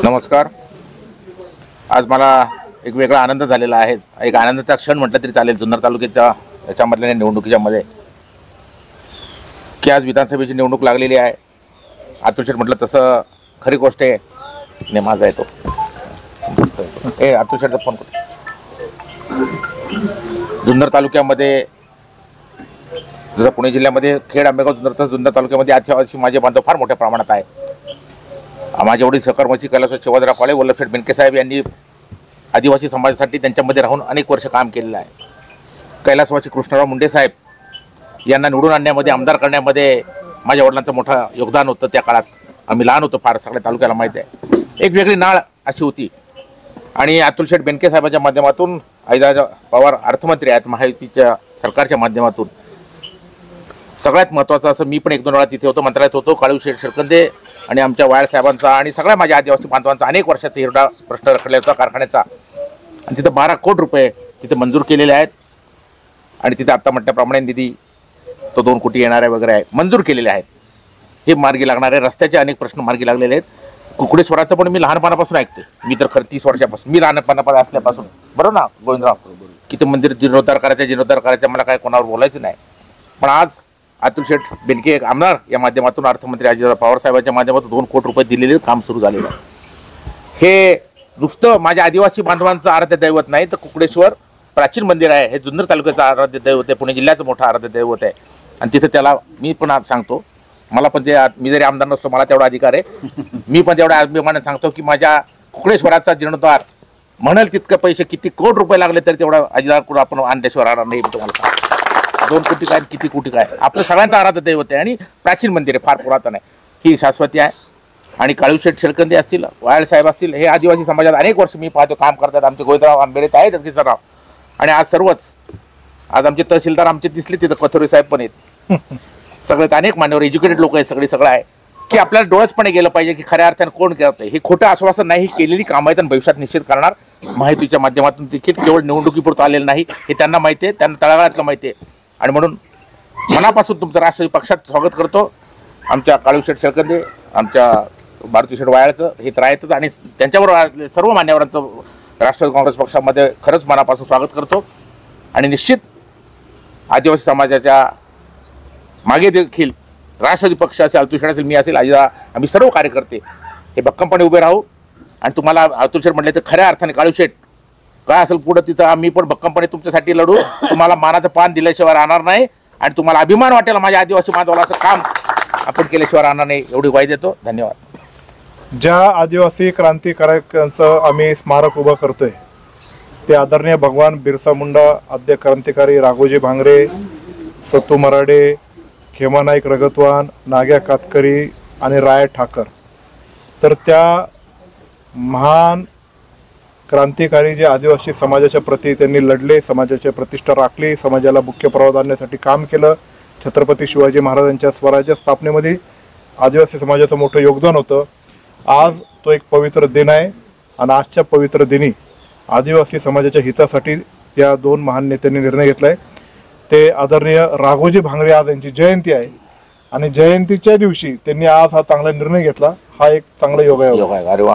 नमस्कार. आज मला एक वेगळा आनंद झालेला आहे. एक आनंदाचा क्षण म्हटलं तरी चालेल जुन्नर तालुक्याच्या याच्यामधल्या निवडणुकीच्यामध्ये की आज विधानसभेची निवडणूक लागलेली आहे. अतुल म्हटलं तसं खरी गोष्ट आहे. नाही माझा येतो. ए अतुल फोन करतो जुन्नर तालुक्यामध्ये जसं पुणे जिल्ह्यामध्ये खेड आंबेगाव जुन्नर तसं जुन्नर तालुक्यामध्ये आदिवासी माझे बांधव फार मोठ्या प्रमाणात आहे माझ्या वडील सहकर्मची कैलास शिवाजीराव काळे वल्लभशेठ बेनके साहेब यांनी आदिवासी समाजासाठी त्यांच्यामध्ये राहून अनेक वर्ष काम केलेलं आहे. कैलासवासी कृष्णराव मुंडे साहेब यांना निवडून आणण्यामध्ये आमदार करण्यामध्ये माझ्या वडिलांचं मोठं योगदान होतं त्या काळात. आम्ही लहान होतो फार सगळ्या तालुक्याला माहीत आहे. एक वेगळी नाळ अशी होती. आणि अतुलशेठ बेनके साहेबांच्या माध्यमातून आयदा पवार अर्थमंत्री आहेत महायुतीच्या सरकारच्या माध्यमातून. सगळ्यात महत्त्वाचं असं मी पण एक दोन वेळा तिथे होतो मंत्रालयात होतो काळू शेठ आणि आमच्या वायर साहेबांचा आणि सगळ्या माझ्या आदिवासी बांधवांचा अनेक वर्षाचा हिरडा प्रश्न रखडला होता कारखान्याचा. आणि तिथं बारा कोटी रुपये तिथे मंजूर केलेले आहेत. आणि तिथे आत्ता म्हटल्याप्रमाणे निधी तो दोन कोटी येणार आहे वगैरे आहे मंजूर केलेले आहेत. हे मार्गी लागणारे रस्त्याचे अनेक प्रश्न मार्गी लागलेले आहेत. कुकडेश्वराचं पण मी लहानपणापासून ऐकते. मी तर खरं तीस वर्षापासून मी लहानपणापासून असल्यापासून. बरोबर ना गोविंदराव? किती मंदिर जीर्णोद्धार करायचं जीर्णोद्धार करायचं मला काय कोणावर बोलायचं नाही. पण आज अतुल शेठ बेनके एक आमदार या माध्यमातून अर्थमंत्री अजित पवार साहेबांच्या माध्यमातून दोन कोटी रुपये दिलेले काम सुरू झालेलं आहे. हे नुसतं माझ्या आदिवासी बांधवांचं आराध्य दैवत नाही तर कुकडेश्वर प्राचीन मंदिर आहे. हे जुन्नर तालुक्याचं आराध्य दैवत आहे. पुणे जिल्ह्याचं मोठं आराध्य दैवत आहे. आणि तिथं त्याला मी पण आज सांगतो मला पण जे मी जरी आमदार नसतो मला तेवढा अधिकार आहे. मी पण तेवढ्या अभिमानाने सांगतो की माझ्या कुकडेश्वराचा जीर्णोद्धार म्हणाल तितके पैसे किती कोटी रुपये लागले तरी तेवढा अजिदार आपण आणल्याशिवाय राहणार नाही तुम्हाला सांगतो. दोन कोटी काय किती कोटी काय आपलं सगळ्यांचा आराध्य दैवत आहे आणि प्राचीन मंदिर आहे फार पुरातन आहे. ही शाश्वती आहे. आणि काळूशेठ शेळकंदे असतील वायल साहेब असतील हे आदिवासी समाजात अनेक वर्ष मी पाहतो काम करतात. आमचे गोविंदराव आंबेरेत आहेत किसनराव आणि आज सर्वच आज आमचे तहसीलदार आमचे दिसले तिथं कथोरे साहेब पण आहेत. सगळे अनेक मान्यवर एज्युकेटेड लोक आहेत सगळे सगळं आहे. की आपल्याला डोळसपणे गेलं पाहिजे की खऱ्या अर्थाने कोण करत हे खोटं आश्वासन नाही ही केलेली कामं आहेत आणि भविष्यात निश्चित करणार. माहितीच्या माध्यमातून देखील केवळ निवडणुकीपुरतं आलेलं नाही हे त्यांना माहिती आहे त्यांना तळागाळातलं माहिती आहे. आणि म्हणून मनापासून तुमचं राष्ट्रवादी पक्षात स्वागत करतो. आमच्या काळूशेठ शेळकंदे आमच्या भारती शेठ वायाळचं हे तर आहेतच. आणि त्यांच्याबरोबर सर्व मान्यवरांचं राष्ट्रवादी काँग्रेस पक्षामध्ये खरंच मनापासून स्वागत करतो. आणि निश्चित आदिवासी समाजाच्या मागे देखील राष्ट्रवादी पक्ष असेल अतुलशेठ असेल मी असेल आजीदा आम्ही सर्व कार्यकर्ते हे भक्कमपणे उभे राहू. आणि तुम्हाला अतुलशेठ म्हटले तर खऱ्या अर्थाने काळूशेठ काय असेल पुढं तिथं? आम्ही पण भक्कमपणे तुमच्यासाठी लढू. तुम्हाला मानाचं पान दिल्याशिवाय राहणार नाही. आणि तुम्हाला अभिमान वाटेल माझ्या आदिवासी बांधवाला असं काम आपण केल्याशिवाय राहणार नाही. एवढी ग्वाही देतो. धन्यवाद. ज्या आदिवासी क्रांतिकारकांचं आम्ही स्मारक उभं करतोय ते आदरणीय भगवान बिरसा मुंडा आद्य क्रांतिकारी राघोजी भांगरे सत्तू मराडे खेमानाईक रगतवान नाग्या कातकरी आणि राय ठाकर. तर त्या महान क्रांतिकारी जे आदिवासी समाजाच्या प्रती त्यांनी लढले समाजाची प्रतिष्ठा राखली समाजाला मुख्य प्रवाद आणण्यासाठी काम केलं. छत्रपती शिवाजी महाराजांच्या स्वराज्य स्थापनेमध्ये आदिवासी समाजाचं मोठं योगदान होतं. आज तो एक पवित्र दिन आहे आणि आजच्या पवित्र दिनी आदिवासी समाजाच्या हितासाठी या दोन महान नेत्यांनी निर्णय घेतला आहे ते आदरणीय राघोजी भांगरे आज यांची जयंती आहे आणि जयंतीच्या दिवशी त्यांनी आज हा चांगला निर्णय घेतला. हा एक चांगला योग आहे. योग आहे. अरे वा.